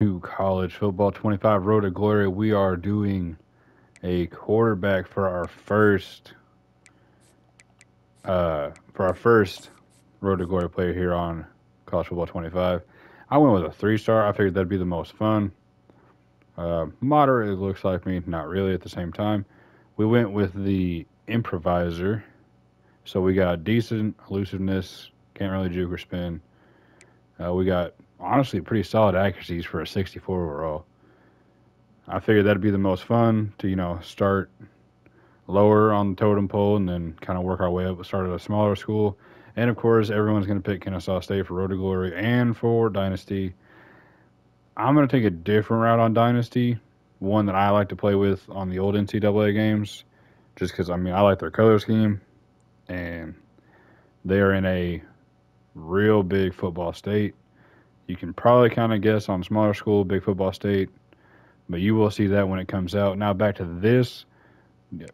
to College Football 25 Road to Glory. We are doing a quarterback for our first uh, for our first Road to Glory player here on College Football 25. I went with a three star. I figured that'd be the most fun. Uh, moderate, it looks like me, not really at the same time. We went with the improviser. So we got decent elusiveness, can't really juke or spin. Uh, we got honestly pretty solid accuracies for a 64 overall. I figured that'd be the most fun to, you know, start lower on the totem pole and then kind of work our way up. Start at a smaller school. And of course, everyone's going to pick Kennesaw State for Road to Glory and for Dynasty. I'm going to take a different route on Dynasty, one that I like to play with on the old NCAA games, just because, I mean, I like their color scheme and they are in a real big football state. You can probably kind of guess on smaller school, big football state, but you will see that when it comes out. Now back to this.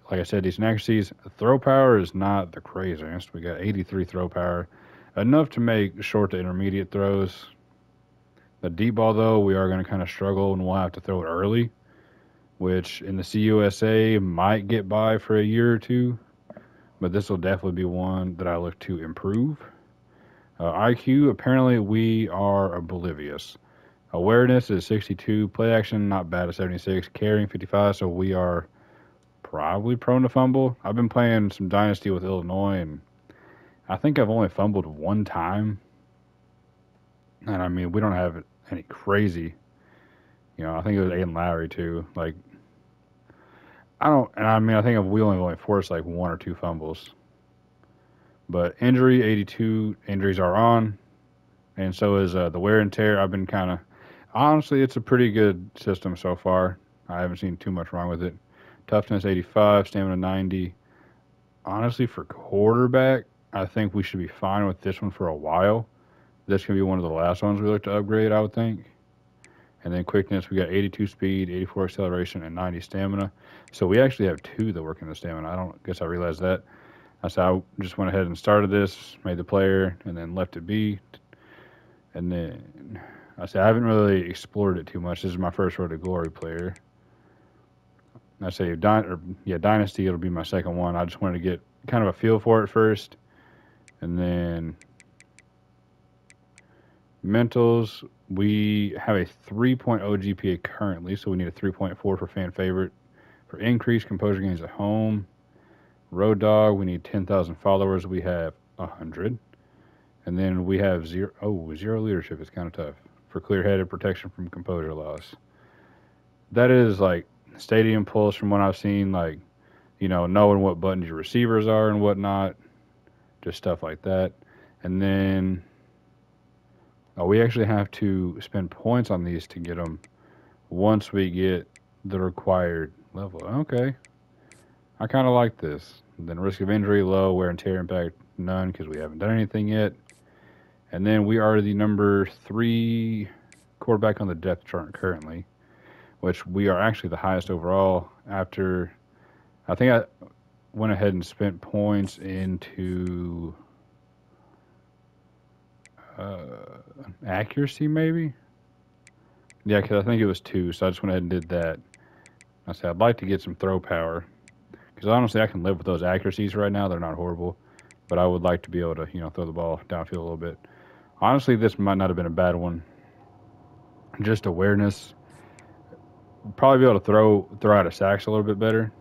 Like I said, these accuracies, throw power is not the craziest. We got 83 throw power, enough to make short to intermediate throws. The deep ball, though, we are going to kind of struggle and we'll have to throw it early, which in the CUSA might get by for a year or two, but this will definitely be one that I look to improve. Uh, IQ, apparently we are oblivious. Awareness is 62. Play action, not bad at 76. Carrying 55, so we are probably prone to fumble. I've been playing some Dynasty with Illinois, and I think I've only fumbled one time. And I mean, we don't have any crazy. You know, I think it was Aiden Lowry, too. Like, I don't, and I mean, I think we only only forced like one or two fumbles. But injury, 82 injuries are on, and so is uh, the wear and tear. I've been kind of, honestly, it's a pretty good system so far. I haven't seen too much wrong with it. Toughness, 85, stamina, 90. Honestly, for quarterback, I think we should be fine with this one for a while. This can be one of the last ones we look to upgrade, I would think. And then quickness, we got 82 speed, 84 acceleration, and 90 stamina. So we actually have two that work in the stamina. I don't guess I realized that. I said I just went ahead and started this, made the player, and then left it be. And then I said I haven't really explored it too much. This is my first Road to Glory player. I say or, yeah, Dynasty. It'll be my second one. I just wanted to get kind of a feel for it first, and then mentals. We have a 3.0 GPA currently, so we need a 3.4 for fan favorite. For increased composure gains at home, Road Dog, we need 10,000 followers. We have 100. And then we have zero, oh, zero leadership is kind of tough for clear headed protection from composure loss. That is like stadium pulse from what I've seen, like, you know, knowing what buttons your receivers are and whatnot, just stuff like that. And then oh, we actually have to spend points on these to get them once we get the required level. Okay. I kind of like this. Then risk of injury low, wear and tear impact none because we haven't done anything yet. And then we are the number three quarterback on the depth chart currently, which we are actually the highest overall after. I think I went ahead and spent points into uh, accuracy, maybe. Yeah, because I think it was two, so I just went ahead and did that. I said I'd like to get some throw power because honestly, I can live with those accuracies right now. They're not horrible, but I would like to be able to, you know, throw the ball downfield a little bit. Honestly, this might not have been a bad one. Just awareness. Probably be able to throw throw out of sacks a little bit better.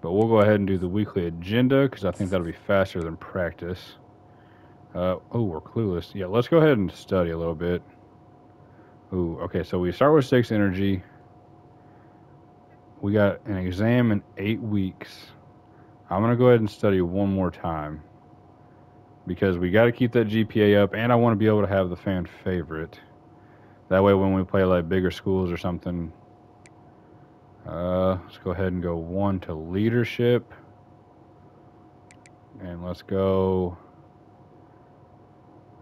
But we'll go ahead and do the weekly agenda because I think that'll be faster than practice. Uh, oh, we're clueless. Yeah, let's go ahead and study a little bit. Ooh, okay, so we start with six energy. We got an exam in eight weeks. I'm going to go ahead and study one more time because we got to keep that GPA up, and I want to be able to have the fan favorite. That way, when we play like bigger schools or something, uh, let's go ahead and go one to leadership. And let's go.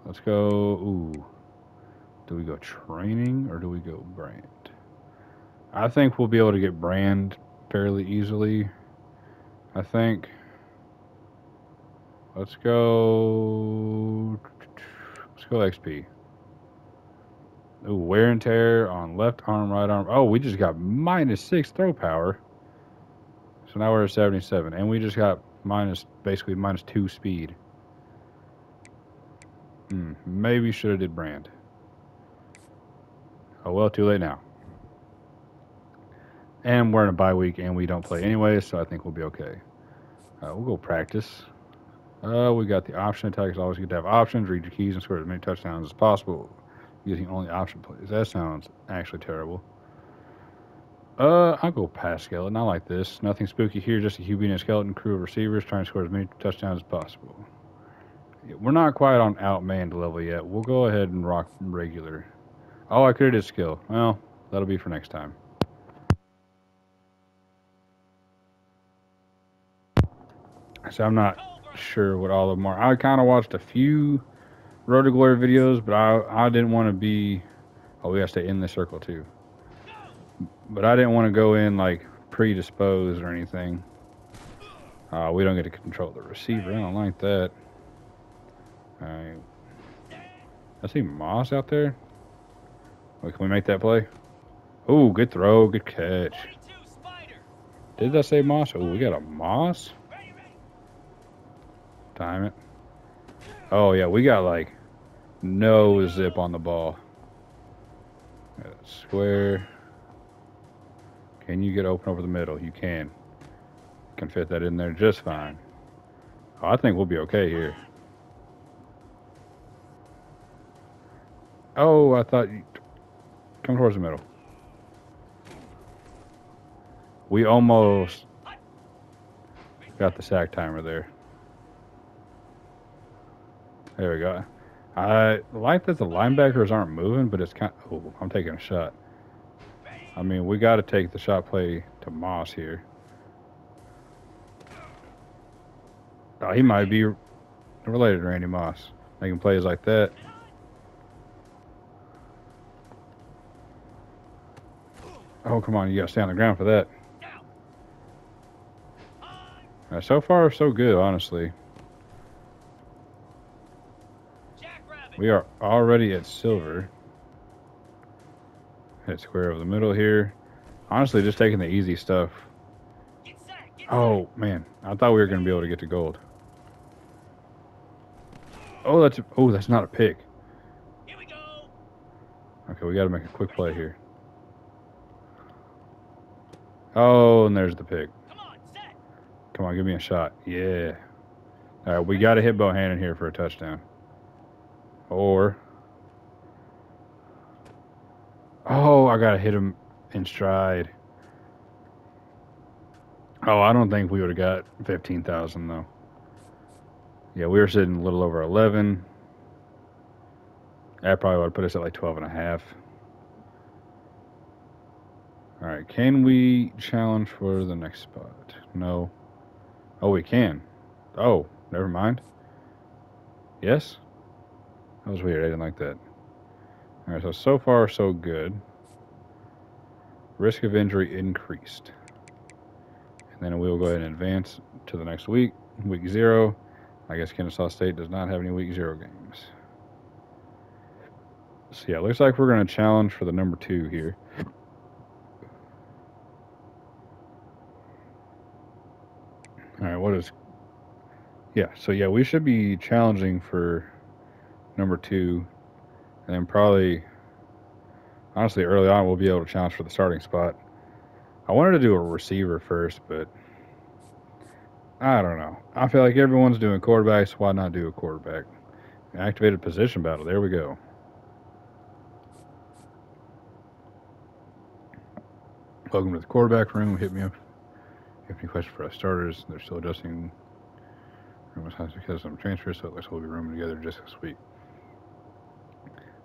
Let's go. Ooh. Do we go training or do we go brand? I think we'll be able to get brand fairly easily. I think. Let's go. Let's go XP. Ooh, wear and tear on left arm, right arm. Oh, we just got minus six throw power. So now we're at 77. And we just got minus, basically minus two speed. Hmm, maybe should have did brand. Oh, well, too late now. And we're in a bye week and we don't play anyway, so I think we'll be okay. Uh, we'll go practice. Uh, we got the option attack. It's always good to have options. Read your keys and score as many touchdowns as possible using only option plays. That sounds actually terrible. Uh, I'll go pass skeleton. I like this. Nothing spooky here. Just a QB and a skeleton crew of receivers trying to score as many touchdowns as possible. We're not quite on outmanned level yet. We'll go ahead and rock regular. Oh, I could have did skill. Well, that'll be for next time. So I'm not sure what all of them are. I kind of watched a few Road to Glory videos, but I I didn't want to be. Oh, we gotta stay in the circle too. But I didn't want to go in like predisposed or anything. Uh, we don't get to control the receiver. I don't like that. Alright. I see Moss out there. Wait, can we make that play? Oh, good throw, good catch. Did that say Moss? Oh, we got a Moss? Time it. Oh, yeah, we got like no zip on the ball. Square. Can you get open over the middle? You can. Can fit that in there just fine. Oh, I think we'll be okay here. Oh, I thought you... Come towards the middle. We almost got the sack timer there. There we go. I like that the linebackers aren't moving, but it's kind of, oh, I'm taking a shot. I mean, we got to take the shot play to Moss here. Oh, he might be related to Randy Moss, making plays like that. Oh, come on, you got to stay on the ground for that. So far, so good, honestly. We are already at silver. Hit square over the middle here. Honestly, just taking the easy stuff. Oh, man. I thought we were going to be able to get to gold. Oh, that's oh, that's not a pick. Okay, we got to make a quick play here. Oh, and there's the pick. Come on, set. Come on, give me a shot. Yeah. All right, we got to hit Bohannon here for a touchdown. Or... Oh, I gotta hit him in stride. Oh, I don't think we would have got 15,000 though. Yeah, we were sitting a little over 11. That probably would have put us at like 12 and a half. All right, can we challenge for the next spot? No. Oh, we can. Oh, never mind. Yes? That was weird. I didn't like that. Alright, so so far so good. Risk of injury increased. And then we'll go ahead and advance to the next week. Week zero. I guess Kennesaw State does not have any week zero games. So yeah, looks like we're going to challenge for the number two here. All right, what is... Yeah, so yeah, we should be challenging for number two, and then probably, honestly, early on we'll be able to challenge for the starting spot. I wanted to do a receiver first, but I don't know. I feel like everyone's doing quarterbacks. Why not do a quarterback? Activated position battle. There we go. Welcome to the quarterback room. Hit me up if you have any questions for us starters. They're still adjusting room because I'm transfer, so it looks like we'll be rooming together just this week.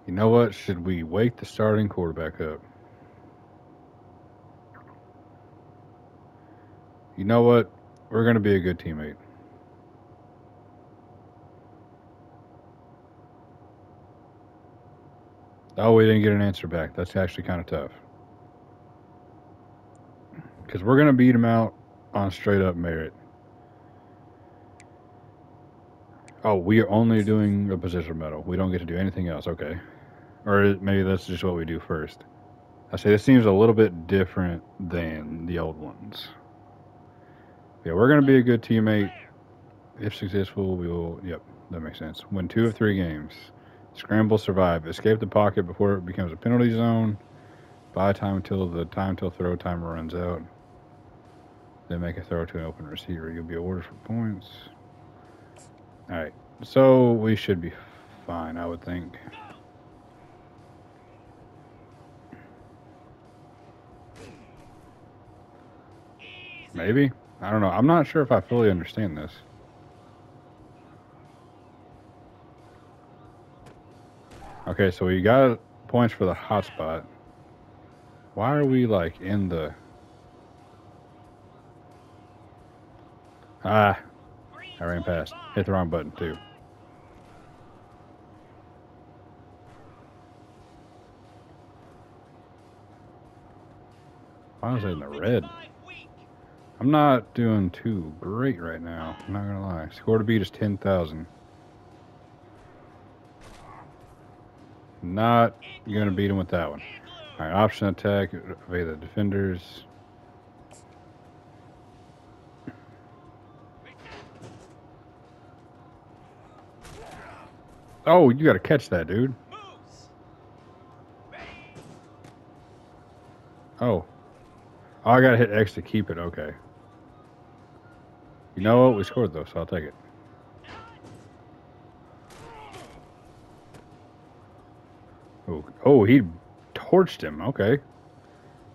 You know what? Should we wake the starting quarterback up? You know what? We're going to be a good teammate. Oh, we didn't get an answer back. That's actually kind of tough. Because we're going to beat him out on straight up merit. Oh, we are only doing a position medal. We don't get to do anything else. Okay. Or maybe that's just what we do first. I say this seems a little bit different than the old ones. Yeah, we're going to be a good teammate. If successful, we will. Yep, that makes sense. Win two of three games. Scramble, survive. Escape the pocket before it becomes a penalty zone. Buy time until the time till throw timer runs out. Then make a throw to an open receiver. You'll be awarded for points. All right, so we should be fine, I would think. Maybe. I don't know. I'm not sure if I fully understand this. Okay, so we got points for the hotspot. Why are we like in the... Ah, I ran past. Hit the wrong button too. Why was I in the red? I'm not doing too great right now. I'm not gonna lie. Score to beat is 10,000. Not gonna beat him with that one. All right, option attack, evade the defenders. Oh, you gotta catch that, dude. Oh. Oh, I gotta hit X to keep it, okay. You know what? We scored though, so I'll take it. Oh, oh, he torched him. Okay.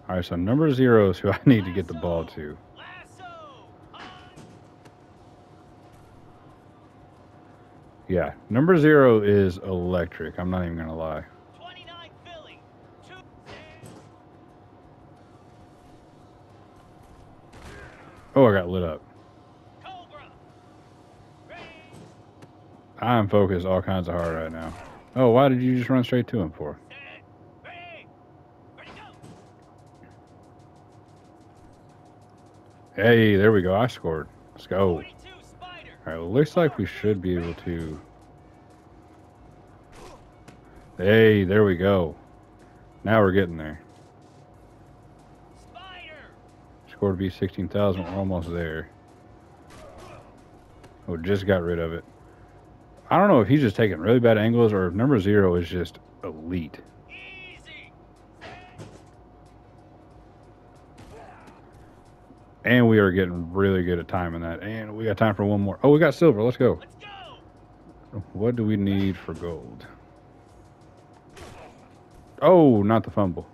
All right, so number zero is who I need to get the ball to. Yeah, number zero is electric. I'm not even gonna lie. Oh, I got lit up. I'm focused all kinds of hard right now. Oh, why did you just run straight to him for? Hey, there we go. I scored. Let's go. All right, well, looks like we should be able to. Hey, there we go. Now we're getting there. Score to be 16,000. We're almost there. Oh, just got rid of it. I don't know if he's just taking really bad angles or if number zero is just elite. And we are getting really good at timing that. And we got time for one more. Oh, we got silver. Let's go. Let's go. What do we need for gold? Oh, not the fumble.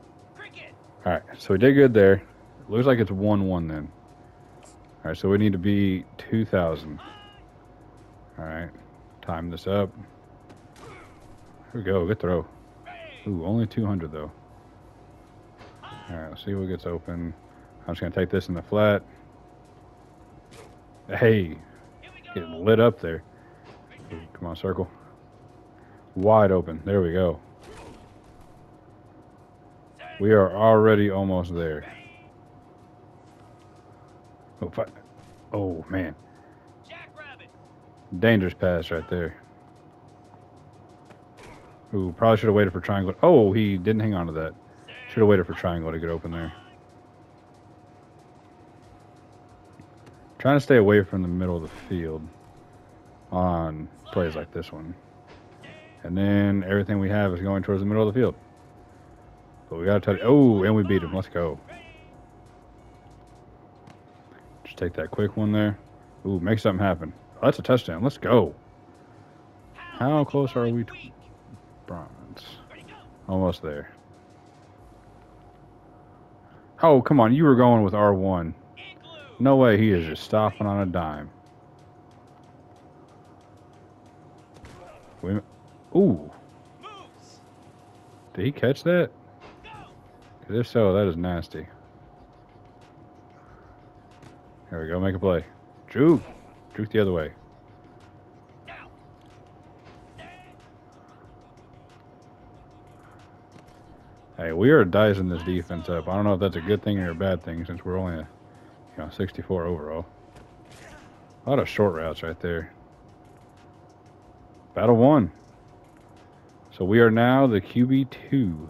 All right, so we did good there. Looks like it's 1-1 then. All right, so we need to be 2,000. All right, time this up. Here we go, good throw. Ooh, only 200 though. All right, let's see what gets open. I'm just gonna take this in the flat. Hey, getting lit up there. Come on, circle. Wide open. There we go. We are already almost there. Oh, oh man. Dangerous pass right there. Ooh, probably should have waited for triangle. Oh, he didn't hang on to that. Should have waited for triangle to get open there. Trying to stay away from the middle of the field on plays like this one. And then everything we have is going towards the middle of the field. But we got to touch. Oh, and we beat him. Let's go. Just take that quick one there. Ooh, make something happen. Oh, that's a touchdown. Let's go. How close are we to bronze? Almost there. Oh, come on. You were going with R1. No way he is just stopping on a dime. Ooh. Did he catch that? If so, that is nasty. There we go, make a play. Juke. Juke the other way. Hey, we are dicing this defense up. I don't know if that's a good thing or a bad thing since we're only a you know 64 overall. A lot of short routes right there. Battle one. So we are now the QB2.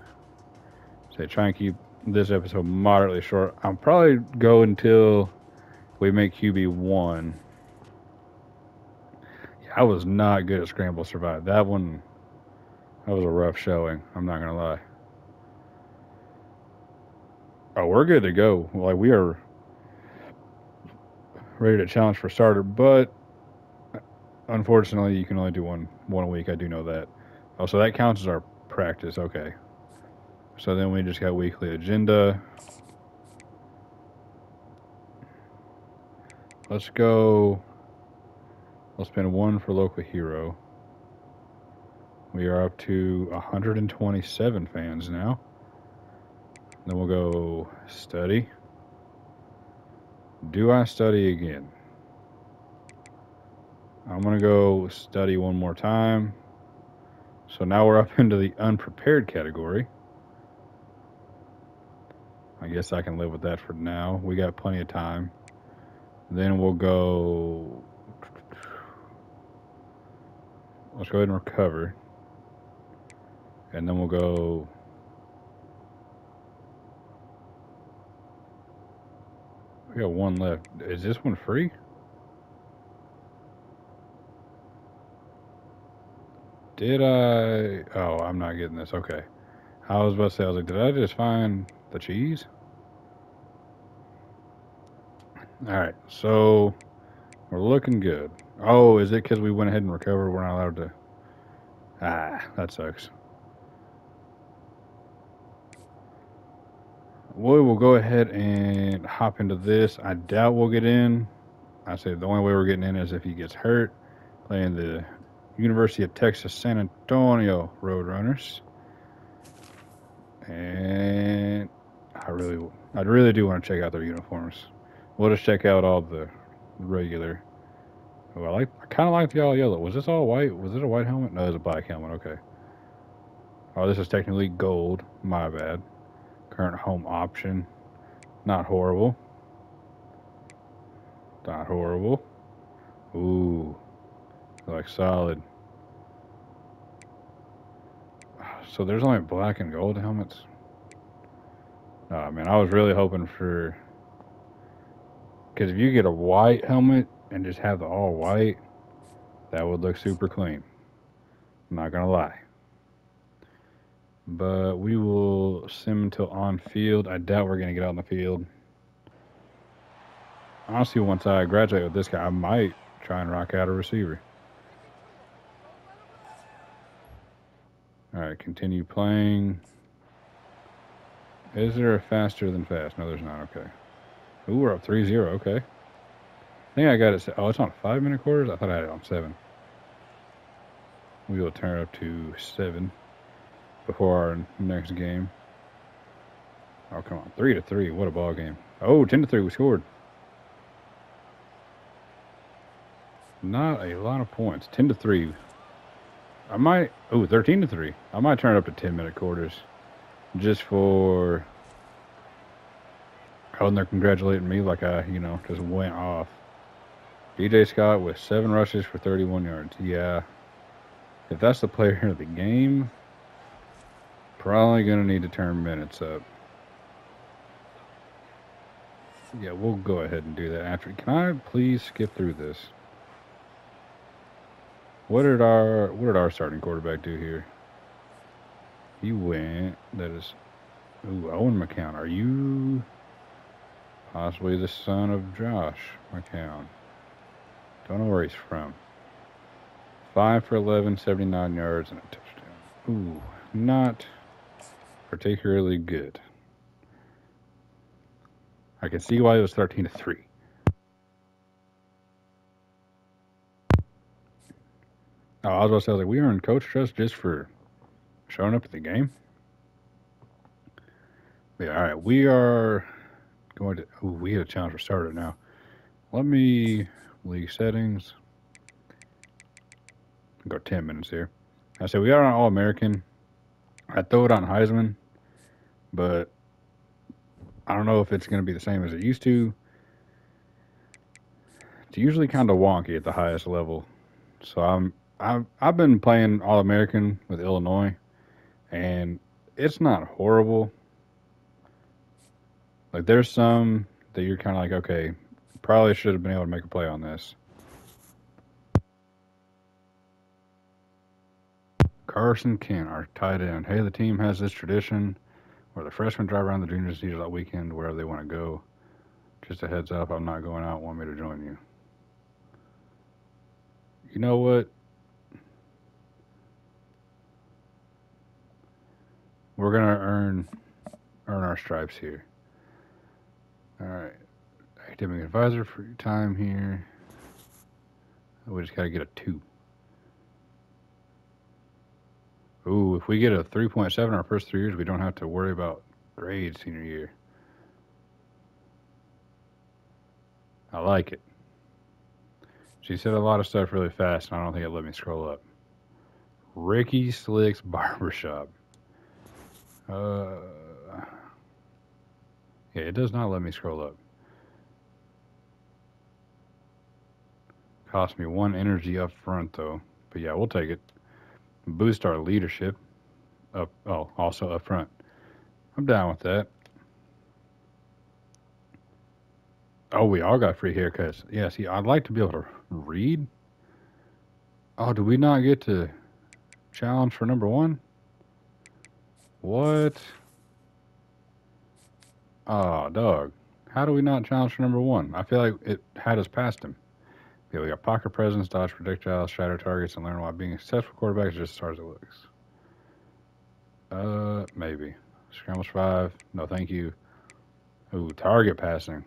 So try and keep this episode moderately short. I'll probably go until we make QB1. I was not good at Scramble Survive. That one, that was a rough showing. I'm not going to lie. Oh, we're good to go. Like, we are ready to challenge for starter, but unfortunately, you can only do one one a week. I do know that. Oh, so that counts as our practice. Okay. So then we just got weekly agenda. Let's go. I'll spend one for local hero. We are up to 127 fans now. Then we'll go study. Do I study again? I'm going to go study one more time. So now we're up into the unprepared category. I guess I can live with that for now. We got plenty of time. Then we'll go. Let's go ahead and recover. And then we'll go. We got one left. Is this one free? Did I? Oh, I'm not getting this. Okay. I was about to say, I was like, did I just find the cheese? All right, so we're looking good. Oh, is it because we went ahead and recovered? We're not allowed to. Ah, that sucks. We will go ahead and hop into this. I doubt we'll get in. I say the only way we're getting in is if he gets hurt playing the University of Texas San Antonio Roadrunners. And I really, I really do want to check out their uniforms. We'll just check out all the regular. Oh, I like, I kind of like the all yellow. Was this all white? Was it a white helmet? No, it's a black helmet. Okay. Oh, this is technically gold. My bad. Current home option. Not horrible. Not horrible. Ooh. Like solid. So there's only black and gold helmets. Oh man, I was really hoping for because if you get a white helmet and just have the all white, that would look super clean. I'm not gonna lie. But we will sim until on field. I doubt we're gonna get out in the field. Honestly, once I graduate with this guy, I might try and rock out a receiver. All right, continue playing. Is there a faster than fast? No, there's not. Okay. Ooh, we're up 3-0. Okay. I think I got it. Oh, it's on five minute quarters? I thought I had it on seven. We will turn up to seven before our next game. Oh, come on. Three to three. What a ball game. Oh, 10 to three. We scored. Not a lot of points. 10 to three. I might. Oh, 13 to three. I might turn it up to 10 minute quarters just for Oh, and they're congratulating me like I, you know, just went off. DJ Scott with seven rushes for 31 yards. Yeah. If that's the player of the game, probably going to need to turn minutes up. Yeah, we'll go ahead and do that after. Can I please skip through this? What did our what did our starting quarterback do here? He went. That is. Ooh, Owen McCown. Are you Possibly the son of Josh McCown. Don't know where he's from. 5 for 11, 79 yards, and a touchdown. Ooh, not particularly good. I can see why it was 13 to 3. Oh, I was about to say, like, we earned coach trust just for showing up at the game. Yeah, all right, we are Going to, oh, we had a challenge for starter now. Let me, league settings. Go 10 minutes here. I said we are on All American. I throw it on Heisman, but I don't know if it's going to be the same as it used to. It's usually kind of wonky at the highest level. So I'm I've I've been playing All American with Illinois, and it's not horrible. Like there's some that you're kind of like, okay, probably should have been able to make a play on this. Carson Kent, our tight end. Hey, the team has this tradition where the freshmen drive around the juniors teach that weekend wherever they want to go. Just a heads up, I'm not going out. Want me to join you? You know what? We're gonna earn earn our stripes here. All right, academic advisor for your time here. We just gotta get a two. Ooh, if we get a 3.7 our first three years, we don't have to worry about grades senior year. I like it. She said a lot of stuff really fast, and I don't think it let me scroll up. Ricky Slick's Barbershop. Uh, yeah, it does not let me scroll up. Cost me one energy up front, though. But yeah, we'll take it. Boost our leadership up oh also up front. I'm down with that. Oh we all got free haircuts. Yeah see i'd like to be able to read. Oh do we not get to challenge for number one? What oh dog how do we not challenge for number one i feel like it had us past him Okay, we got pocket presence, dodge projectiles, shadow targets, and learn why being a successful quarterback is just as hard as it looks. Uh, maybe. Scramble Survive. No, thank you. Ooh, target passing.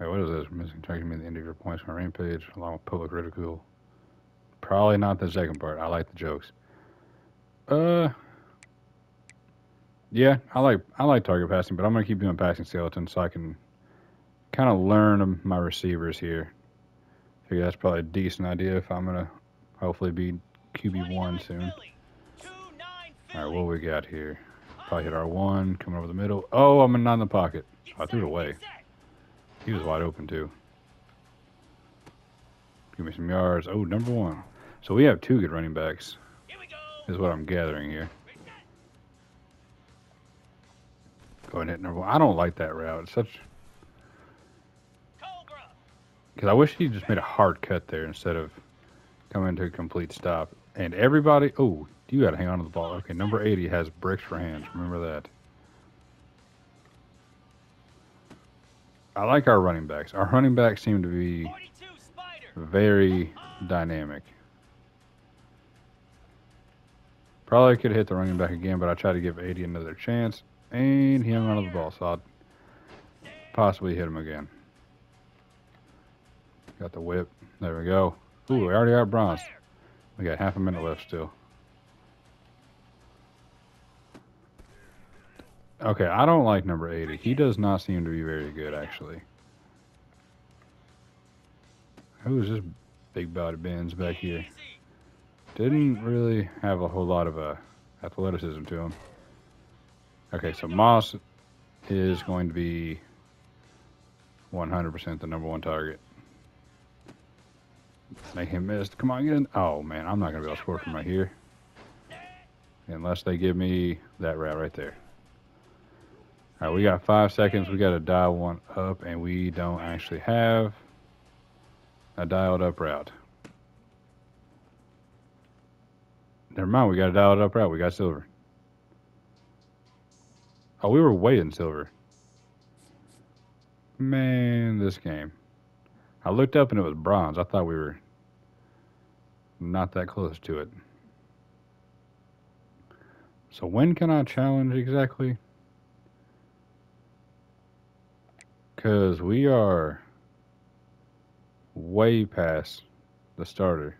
Wait, what is this? Missing target me the end of your points on rampage, along with public ridicule. Probably not the second part. I like the jokes. Uh, yeah, I like I like target passing, but I'm gonna keep doing passing skeleton so I can kind of learn my receivers here. I Figure that's probably a decent idea if I'm gonna hopefully be QB one soon. All right, what we got here? Probably hit our one, coming over the middle. Oh, I'm not in the pocket. Oh, I threw it away. He was wide open too. Give me some yards. Oh, number one. So we have two good running backs. Is what I'm gathering here. Go ahead and hit number one. I don't like that route. It's such because I wish he just made a hard cut there instead of coming to a complete stop. And everybody, oh, you got to hang on to the ball. Okay, number 80 has bricks for hands. Remember that. I like our running backs. Our running backs seem to be very dynamic. Probably could hit the running back again, but I tried to give 80 another chance. And he hung onto the ball, so I'd possibly hit him again. Got the whip. There we go. Ooh, we already got bronze. We got half a minute left still. Okay, I don't like number 80. He does not seem to be very good, actually. Who is this big body Benz back here? Didn't really have a whole lot of uh, athleticism to him. Okay, so Moss is going to be 100% the number one target. Make him miss. Come on, get in. Oh, man, I'm not going to be able to score from right here. Unless they give me that route right there. All right, we got five seconds. We got to dial one up, and we don't actually have a dialed up route. Never mind, we got a dialed up route. We got silver. Oh, we were way in silver. Man, this game. I looked up and it was bronze. I thought we were not that close to it. So when can I challenge exactly? Because we are way past the starter.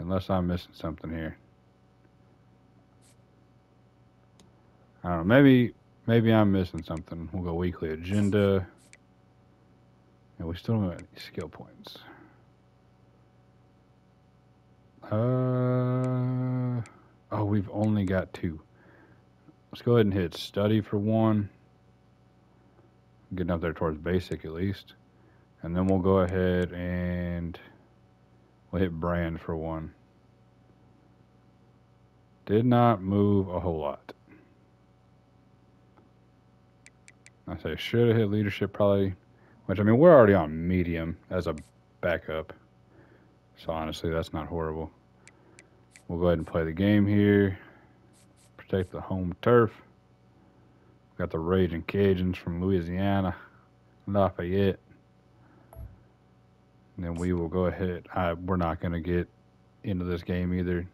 Unless I'm missing something here. I don't know. Maybe maybe I'm missing something. We'll go weekly agenda. And we still don't have any skill points. Uh, oh, we've only got two. Let's go ahead and hit study for one. Getting up there towards basic at least. And then we'll go ahead and we'll hit brand for one. Did not move a whole lot. I say should have hit leadership probably, which I mean we're already on medium as a backup. So honestly, that's not horrible. We'll go ahead and play the game here. Protect the home turf. We Got the Raging Cajuns from Louisiana, Lafayette. And then we will go ahead. I, we're not going to get into this game either.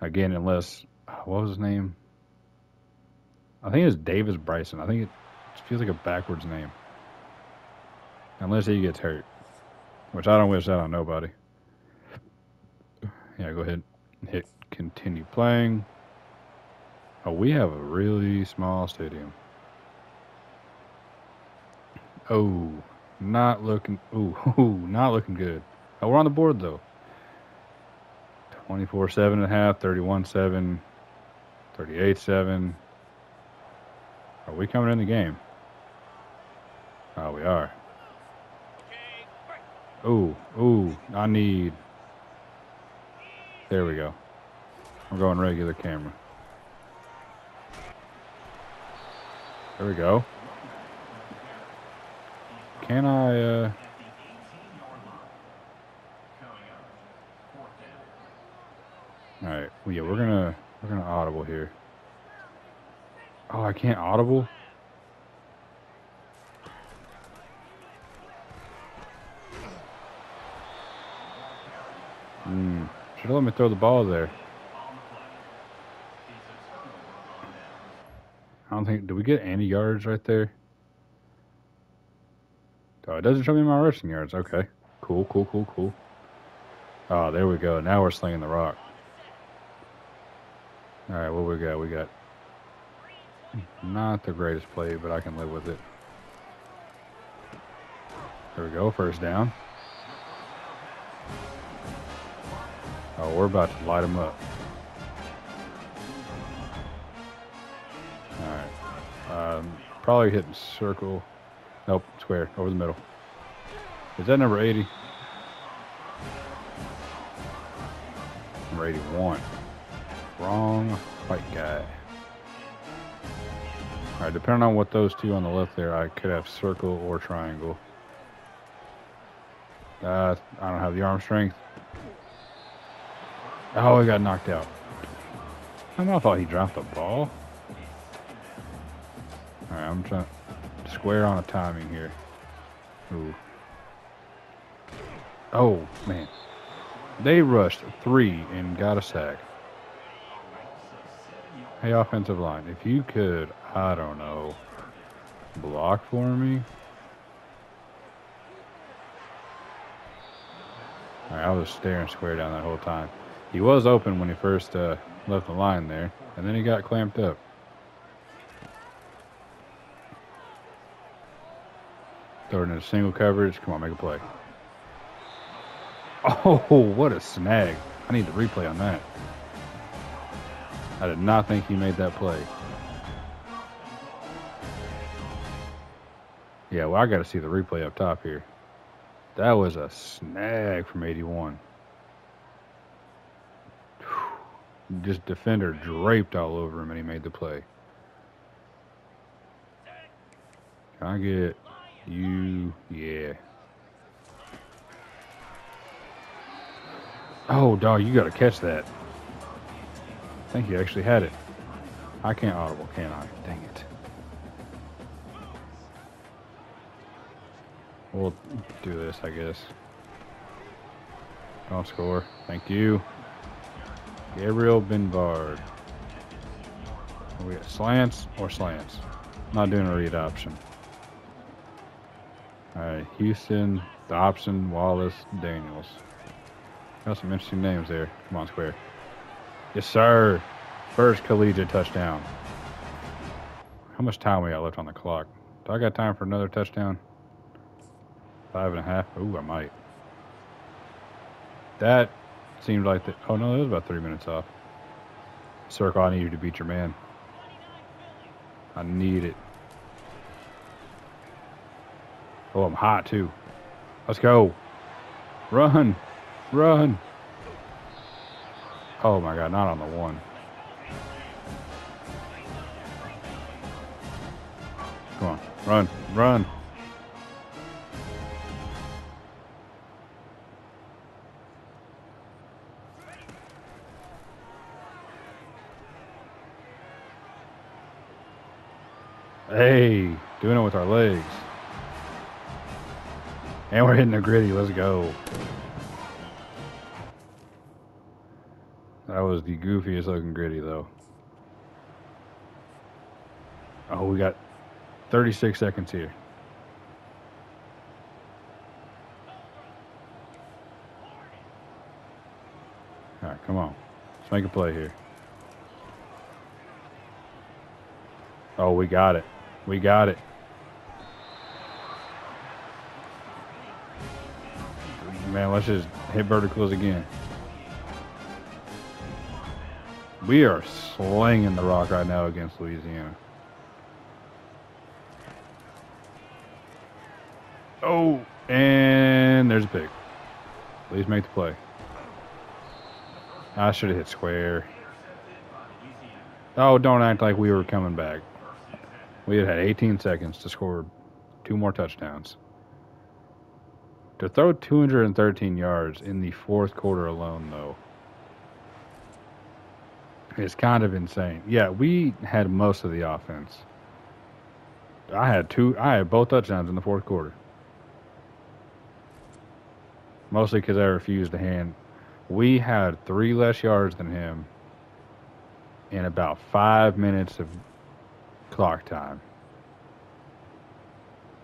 Again, unless, what was his name? I think it's Davis Bryson. I think it feels like a backwards name. Unless he gets hurt. Which I don't wish that on nobody. Yeah, go ahead hit continue playing. Oh, we have a really small stadium. Oh, not looking. Ooh, ooh, not looking good. Oh, we're on the board though. 24 7 and a half, 31 7, 38 7. Are we coming in the game? Oh, we are. Ooh, ooh, I need. There we go. We're going regular camera. There we go. Can I, uh... Alright, well, yeah, we're gonna, we're gonna audible here. Oh, I can't audible? Hmm. Should let me throw the ball there. I don't think. Do we get any yards right there? Oh, it doesn't show me my rushing yards. Okay. Cool, cool, cool, cool. Oh, there we go. Now we're slinging the rock. All right, what we got? We got not the greatest play, but I can live with it. There we go, first down. Oh, we're about to light them up. Alright. Um, probably hitting circle. Nope, square, over the middle. Is that number 80? Number 81. Wrong white guy. Alright, depending on what those two on the left there, I could have circle or triangle. Uh, I don't have the arm strength. Oh, he got knocked out. I thought he dropped the ball. Alright, I'm trying to square on a timing here. Ooh. Oh, man. They rushed three and got a sack. Hey, offensive line, if you could, I don't know, block for me? Right, I was staring square down that whole time. He was open when he first uh, left the line there, and then he got clamped up. Throw it in a single coverage. Come on, make a play. Oh, what a snag. I need the replay on that. I did not think he made that play. Yeah, well, I got to see the replay up top here. That was a snag from 81. Just defender draped all over him and he made the play. I get you? Yeah. Oh, dog, you got to catch that. I think you actually had it. I can't audible, can I? Dang it. We'll do this, I guess. Don't score. Thank you. Gabriel Benvard. We got slants or slants. Not doing a read option. Alright, Houston, Dobson, Wallace, Daniels. Got some interesting names there. Come on, Square. Yes, sir. First collegiate touchdown. How much time we got left on the clock? Do I got time for another touchdown? Five and a half. Ooh, I might. That seemed like the. Oh no, that was about three minutes off. Circle, I need you to beat your man. I need it. Oh, I'm hot too. Let's go. Run. Run. Oh my god, not on the one. Come on. Run. Run. Hey, doing it with our legs. And we're hitting the gritty. Let's go. That was the goofiest looking gritty, though. Oh, we got 36 seconds here. All right, come on. Let's make a play here. Oh, we got it. We got it. Man, let's just hit verticals again. We are slinging the rock right now against Louisiana. Oh, and there's a pick. Please make the play. I should have hit square. Oh, don't act like we were coming back. We had had 18 seconds to score two more touchdowns. To throw 213 yards in the fourth quarter alone, though, is kind of insane. Yeah, we had most of the offense. I had two. I had both touchdowns in the fourth quarter. Mostly because I refused to hand. We had three less yards than him in about five minutes of clock time.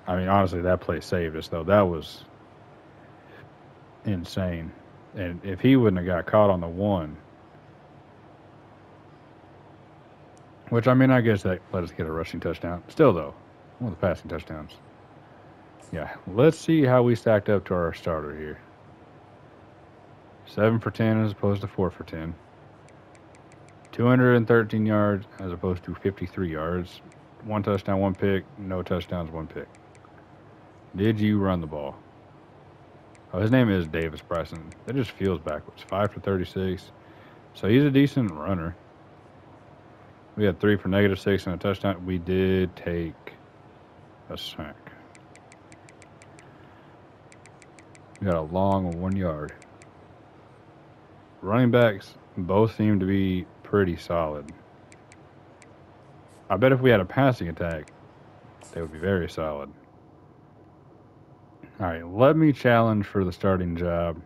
I mean, honestly, that play saved us, though. That was insane. And if he wouldn't have got caught on the one, which I mean, I guess that let us get a rushing touchdown. Still, though, one of the passing touchdowns. Yeah, let's see how we stacked up to our starter here. Seven for ten as opposed to four for ten. 213 yards as opposed to 53 yards. One touchdown, one pick. No touchdowns, one pick. Did you run the ball? Oh, his name is Davis Bryson. That just feels backwards. Five for 36. So he's a decent runner. We had three for negative six and a touchdown. We did take a sack. We got a long one yard. Running backs both seem to be pretty solid. I bet if we had a passing attack, they would be very solid. All right, let me challenge for the starting job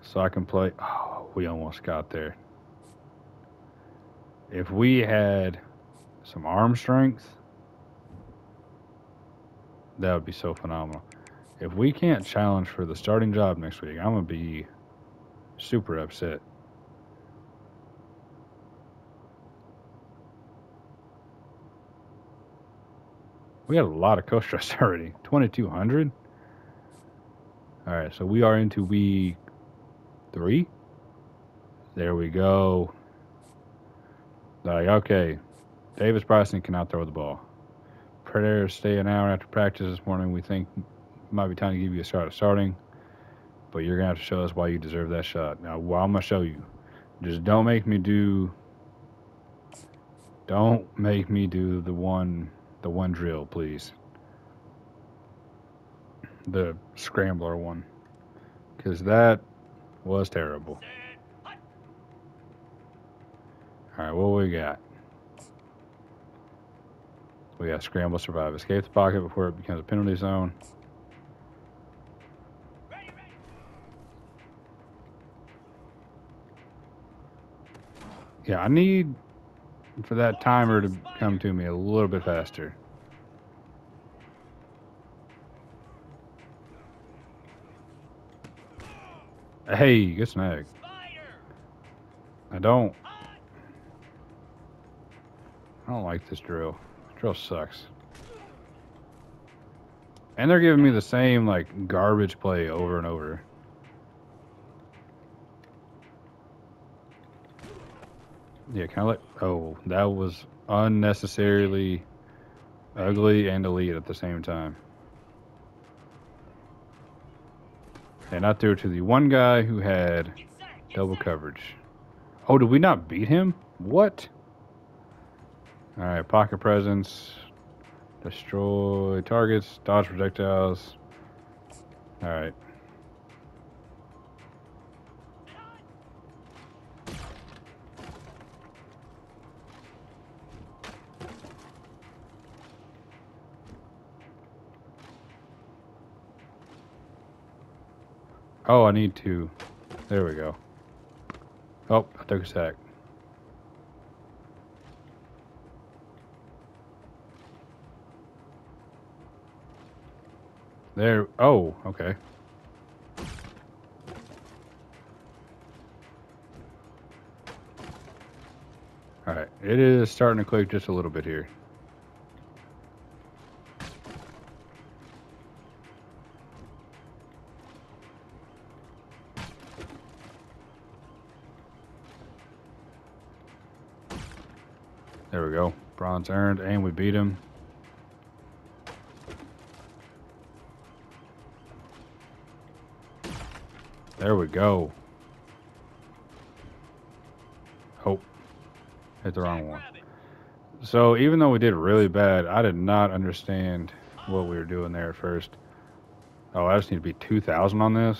so I can play. Oh, we almost got there. If we had some arm strength, that would be so phenomenal. If we can't challenge for the starting job next week, I'm going to be super upset. We had a lot of coach stress already. 2,200? All right, so we are into week three. There we go. Like, okay, Davis Bryson cannot throw the ball. Predator stay an hour after practice this morning. We think might be time to give you a shot at starting, but you're gonna have to show us why you deserve that shot. Now, well, I'm gonna show you. Just don't make me do. Don't make me do the one the one drill, please. The scrambler one. Because that was terrible. Alright, what we got? We got scramble, survive, escape the pocket before it becomes a penalty zone. Yeah, I need for that timer to come to me a little bit faster. Hey, good snag. I don't. I don't like this drill. Drill sucks. And they're giving me the same, like, garbage play over and over. Yeah, kind of like. Oh, that was unnecessarily ugly and elite at the same time. And I threw it to the one guy who had double coverage. Oh, did we not beat him? What? All right, pocket presence. Destroy targets, dodge projectiles. All right. Oh, I need to. There we go. Oh, I took a sack. There. Oh, okay. Alright, it is starting to click just a little bit here. Go. Earned, and we beat him. There we go. Hope. Hit the wrong one. So even though we did really bad, I did not understand what we were doing there at first. Oh, I just need to be 2,000 on this?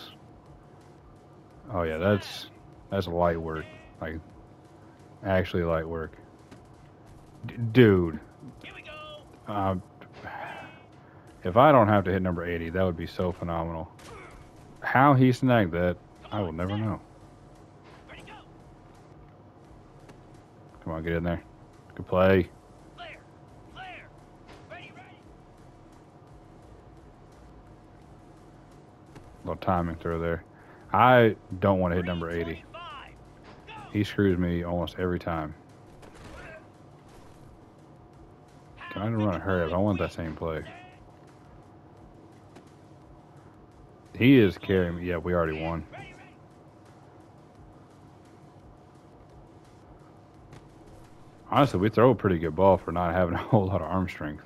Oh yeah, that's that's light work. Like, actually light work. Dude. Uh, if I don't have to hit number 80, that would be so phenomenal. How he snagged that, I will never know. Come on, get in there. Good play. Little timing throw there. I don't want to hit number 80. He screws me almost every time. I run a hurry up? I want that same play. He is carrying me. Yeah, we already won. Honestly, we throw a pretty good ball for not having a whole lot of arm strength.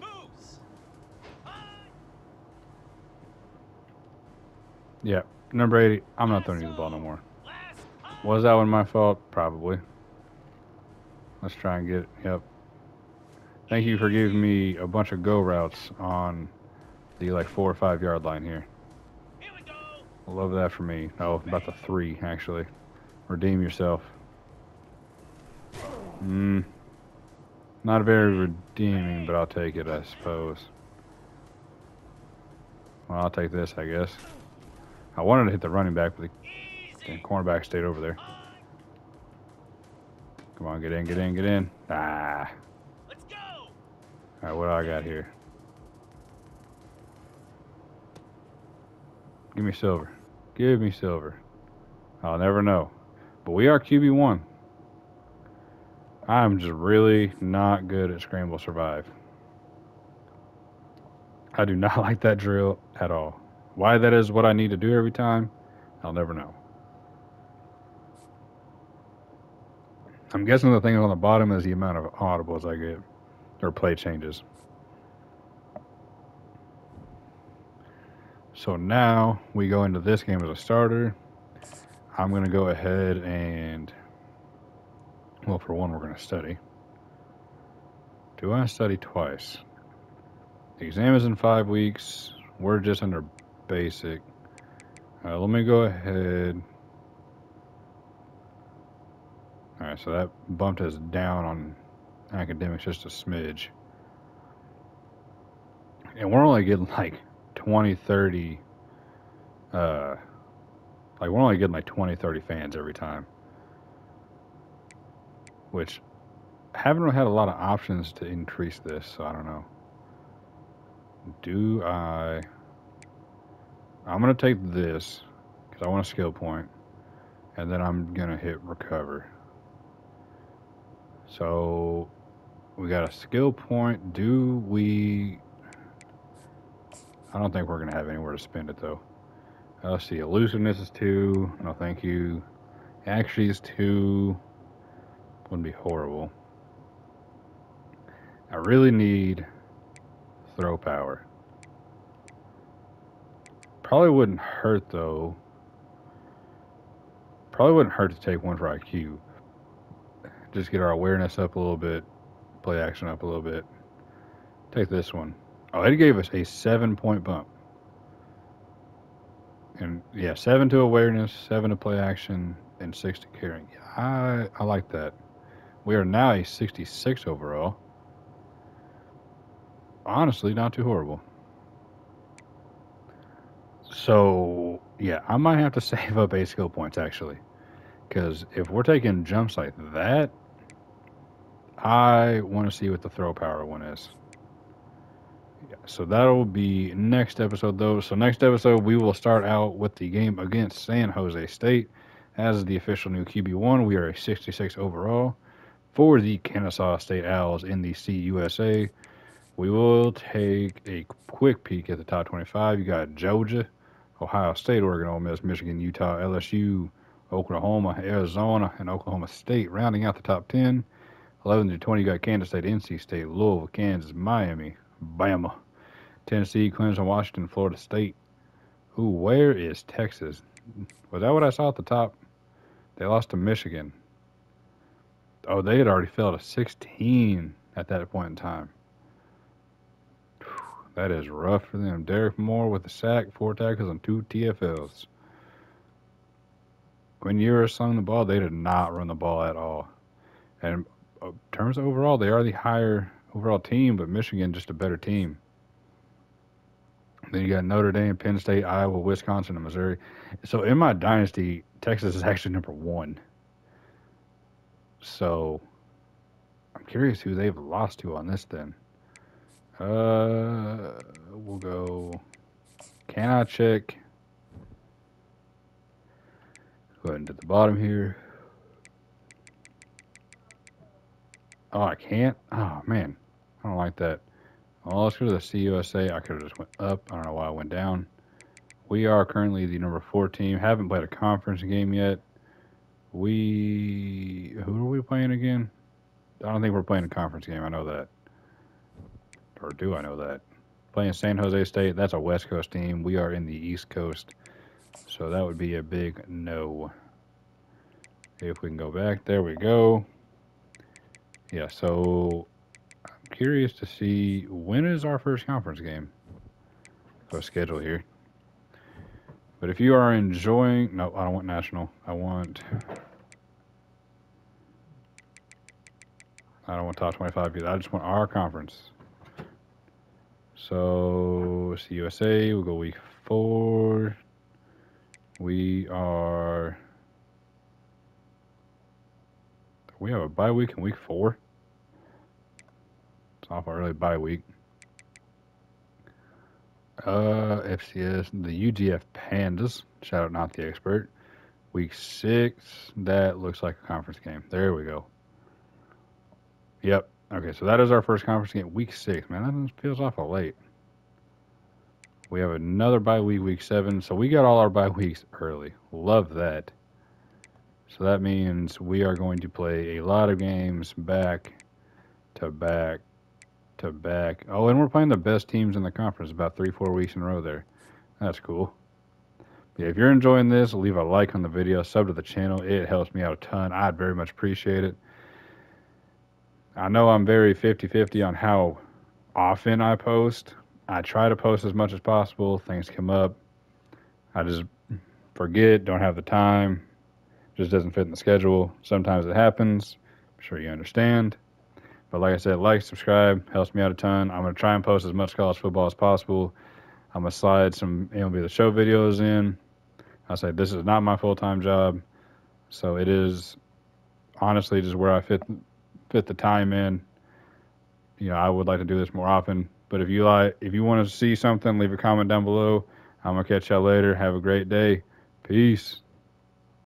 Yeah, number 80. I'm not throwing you the ball no more. Was that one my fault? Probably. Let's try and get it. Yep. Thank you for giving me a bunch of go routes on the like four or five yard line here. Love that for me. Oh, about the three, actually. Redeem yourself. Hmm. Not very redeeming, but I'll take it, I suppose. Well, I'll take this, I guess. I wanted to hit the running back, but the cornerback stayed over there. Come on, get in, get in, get in. Ah. Let's go. All right, what do I got here? Give me silver. Give me silver. I'll never know. But we are QB1. I'm just really not good at Scramble Survive. I do not like that drill at all. Why that is what I need to do every time, I'll never know. I'm guessing the thing on the bottom is the amount of audibles I get, or play changes. So now we go into this game as a starter. I'm going to go ahead and, well, for one, we're going to study. Do I study twice? The exam is in five weeks. We're just under basic. Uh, let me go ahead. All right, so that bumped us down on academics just a smidge. And we're only getting like 20, 30, uh, like we're only getting like 20, 30 fans every time. Which haven't really had a lot of options to increase this, so I don't know. Do I... I'm going to take this, because I want a skill point, and then I'm going to hit recover. So, we got a skill point. Do we I don't think we're going to have anywhere to spend it, though. Uh, let's see. Elusiveness is 2. No, thank you. Actually is 2. Wouldn't be horrible. I really need throw power. Probably wouldn't hurt, though, probably wouldn't hurt to take one for IQ. Just get our awareness up a little bit, play action up a little bit. Take this one. Oh, it gave us a seven point bump. And yeah, seven to awareness, seven to play action, and six to carrying. I I like that. We are now a 66 overall. Honestly, not too horrible. So yeah, I might have to save up eight skill points actually, because if we're taking jumps like that, I want to see what the throw power one is. Yeah, so that'll be next episode though. So next episode we will start out with the game against San Jose State as the official new QB1. We are a 66 overall for the Kennesaw State Owls in the CUSA. We will take a quick peek at the top 25. You got Georgia, Ohio State, Oregon, Ole Miss, Michigan, Utah, LSU, Oklahoma, Arizona, and Oklahoma State, rounding out the top 10. 11 to 20, you got Kansas State, NC State, Louisville, Kansas, Miami, Bama, Tennessee, Clemson, Washington, Florida State. Ooh, where is Texas? Was that what I saw at the top? They lost to Michigan. Oh, they had already fell to 16 at that point in time. That is rough for them. Derrick Moore with a sack, four tackles, and two TFLs. Quinn Ewers slung the ball, they did not run the ball at all. And terms of overall, they are the higher overall team, but Michigan just a better team. Then you got Notre Dame, Penn State, Iowa, Wisconsin, and Missouri. So in my dynasty, Texas is actually number one. So I'm curious who they've lost to on this then. Uh, we'll go. Can I check? Go ahead and to the bottom here. Oh, I can't? Oh, man. I don't like that. Well, let's go to the CUSA. I could have just went up. I don't know why I went down. We are currently the number four team. Haven't played a conference game yet. We who are we playing again? I don't think we're playing a conference game. I know that, or do I know that? Playing San Jose State. That's a West Coast team. We are in the East Coast, so that would be a big no. If we can go back, there we go. Yeah. So I'm curious to see when is our first conference game. Go schedule here. But if you are enjoying, no, I don't want national. I want, I don't want top 25 either. I just want our conference. So, CUSA. We'll go week four. We are, we have a bye week in week four. It's off our early bye week. Uh, FCS, the UGF Pandas. Shout out, not the expert. Week six. That looks like a conference game. There we go. Yep. Okay, so that is our first conference game. Week six. Man, that feels awful late. We have another bye week, week seven. So we got all our bye weeks early. Love that. So that means we are going to play a lot of games back to back to back. Oh, and we're playing the best teams in the conference about three, four weeks in a row there. That's cool. Yeah, if you're enjoying this, leave a like on the video, sub to the channel. It helps me out a ton. I'd very much appreciate it. I know I'm very 50-50 on how often I post. I try to post as much as possible. Things come up. I just forget, don't have the time. Just doesn't fit in the schedule. Sometimes it happens. I'm sure you understand. But like I said, like, subscribe, helps me out a ton. I'm going to try and post as much college football as possible. I'm going to slide some MLB The Show videos in. I say this is not my full-time job. So it is honestly just where I fit fit the time in. You know, I would like to do this more often. But if you like, if you want to see something, leave a comment down below. I'm gonna catch y'all later. Have a great day. Peace.